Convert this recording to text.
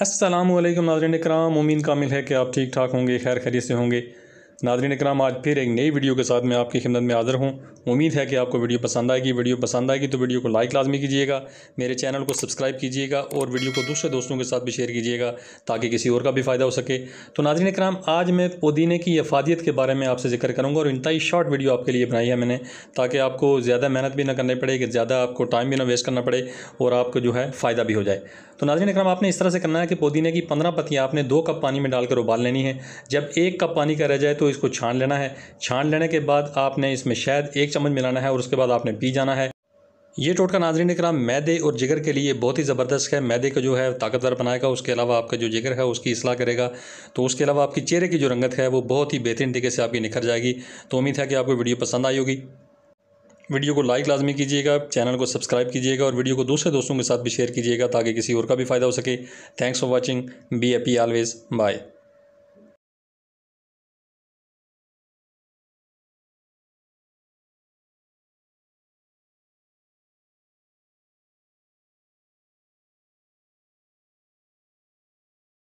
असलम नाजरन कराम उमीन कामिल है कि आप ठीक ठाक होंगे, खैर खैरियत से होंगे। नाजरन कराम आज फिर एक नई वीडियो के साथ मैं आपकी खिदमत में हाज़िर हूँ। उम्मीद है कि आपको वीडियो पसंद आएगी। वीडियो पसंद आएगी तो वीडियो को लाइक लाजमी कीजिएगा, मेरे चैनल को सब्सक्राइब कीजिएगा और वीडियो को दूसरे दोस्तों के साथ भी शेयर कीजिएगा ताकि किसी और का भी फ़ायदा हो सके। तो नाजरन कराम आज मैं पुदीने की अफादियत के बारे में आपसे ज़िक्र करूँगा और इंतई शॉर्ट वीडियो आपके लिए बनाई है मैंने, ताकि आपको ज़्यादा मेहनत भी ना करनी पड़े कि ज़्यादा आपको टाइम भी ना वेस्ट करना पड़े और आपको जो है फ़ायदा भी हो जाए। तो नाजरन इक्राम, आपने इस तरह से करना है कि पुदीने की पंद्रह पत्तियाँ आपने दो कप पानी में डालकर उबाल लेनी है। जब एक कप पानी का रह जाए तो इसको छान लेना है। छान लेने के बाद आपने इसमें शायद एक चम्मच मिलाना है और उसके बाद आपने पी जाना है। ये टोटका नाजरीन कराम मैदे और जिगर के लिए बहुत ही ज़बरदस्त है। मैदे का जो है ताकतवर बनाएगा, उसके अलावा आपका जो जिगर है उसकी असलाह करेगा। तो उसके अलावा आपकी चेहरे की जो रंगत है वो बहुत ही बेहतरीन तरीके से आपकी निखर जाएगी। तो उम्मीद है कि आपको वीडियो पसंद आई होगी। वीडियो को लाइक लाजमी कीजिएगा, चैनल को सब्सक्राइब कीजिएगा और वीडियो को दूसरे दोस्तों के साथ भी शेयर कीजिएगा ताकि किसी और का भी फ़ायदा हो सके। Thanks for watching be happy always bye